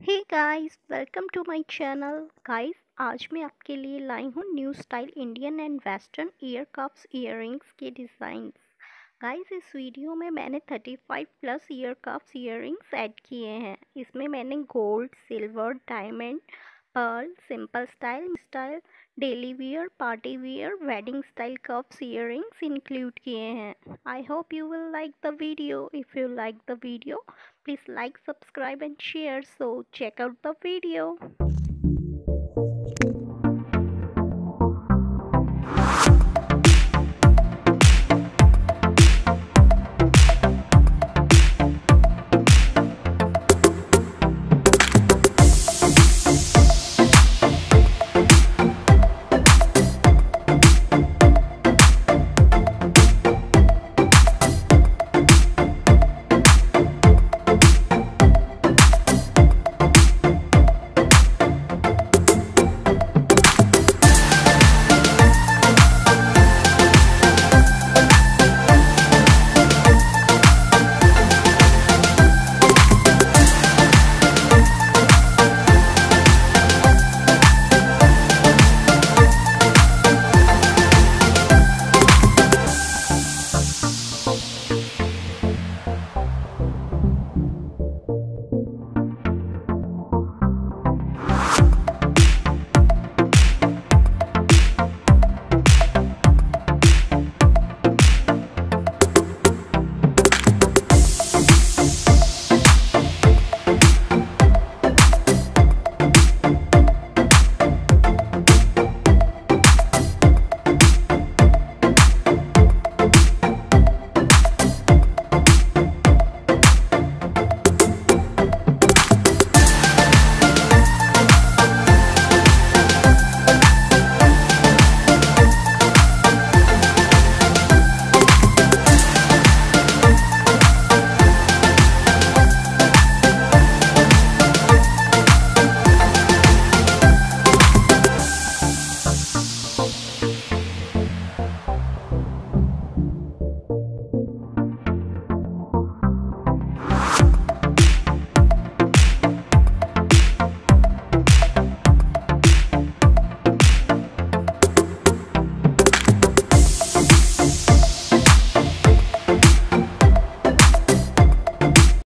Hey guys welcome to my channel guys आज मैं आपके लिए लाई हूँ new style Indian and western ear cups ear के डिज़ाइन गाइस इस वीडियो में मैंने 35 plus ear cups ear add किए हैं। इसमें मैंने gold silver diamond pearl simple style style daily wear party wear wedding style cups ear include किए हैं। I hope you will like the video if you like the video please like subscribe and share so check out the video.